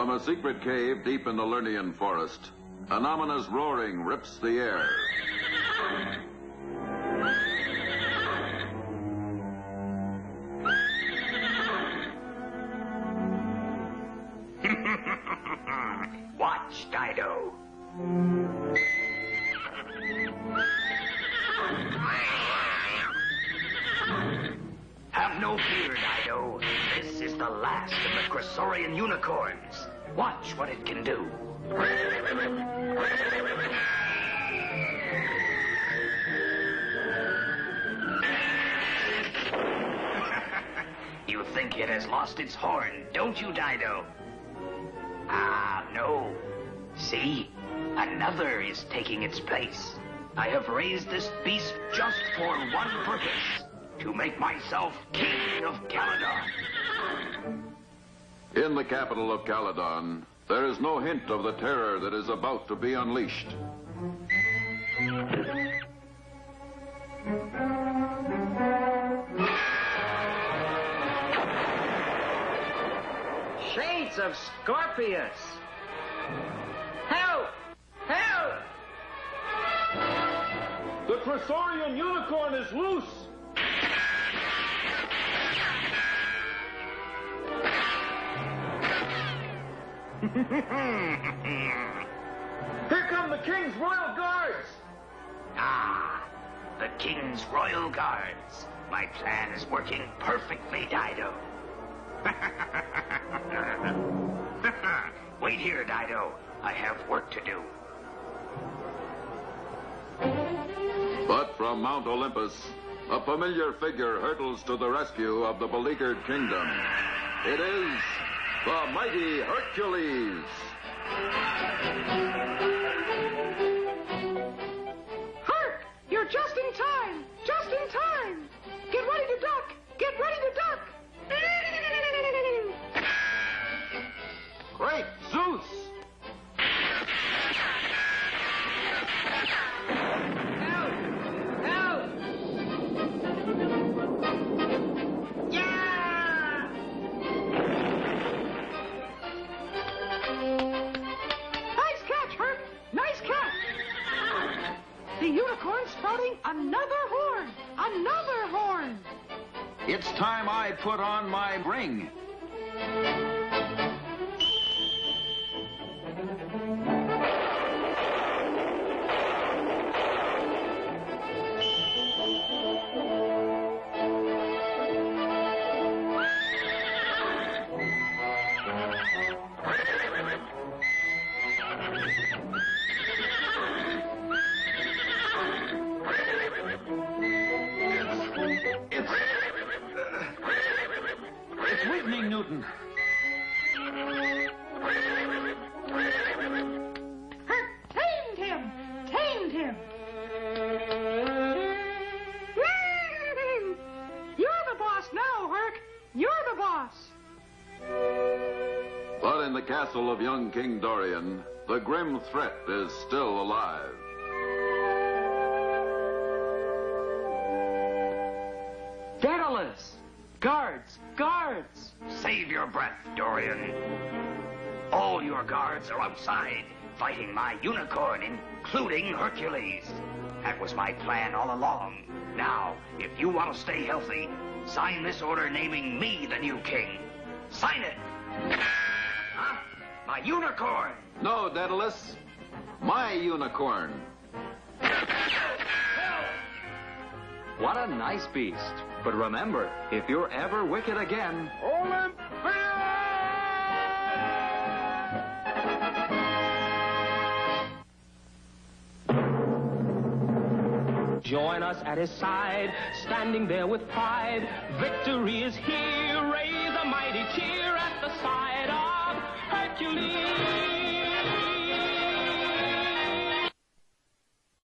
From a secret cave deep in the Lernian forest, an ominous roaring rips the air. Watch, Dido. Cresorian unicorns. Watch what it can do. you think it has lost its horn, don't you, Dido? Ah, no. See? Another is taking its place. I have raised this beast just for one purpose. To make myself king of Caledon. In the capital of Caledon, there is no hint of the terror that is about to be unleashed. Shades of Scorpius! Help! Help! The Cresorian unicorn is loose! Here come the king's royal guards! Ah, the king's royal guards. My plan is working perfectly, Dido. Wait here, Dido. I have work to do. But from Mount Olympus, a familiar figure hurtles to the rescue of the beleaguered kingdom. It is the mighty Hercules. Another horn! Another horn! It's time I put on my ring. But in the castle of young King Dorian, the grim threat is still alive. Daedalus! Guards! Guards! Save your breath, Dorian. All your guards are outside, fighting my unicorn, including Hercules. That was my plan all along. Now, if you want to stay healthy, sign this order naming me the new king. Sign it. Huh? My unicorn. No, Daedalus. My unicorn. What a nice beast. But remember, if you're ever wicked again, Join us at his side, standing there with pride. Victory is here.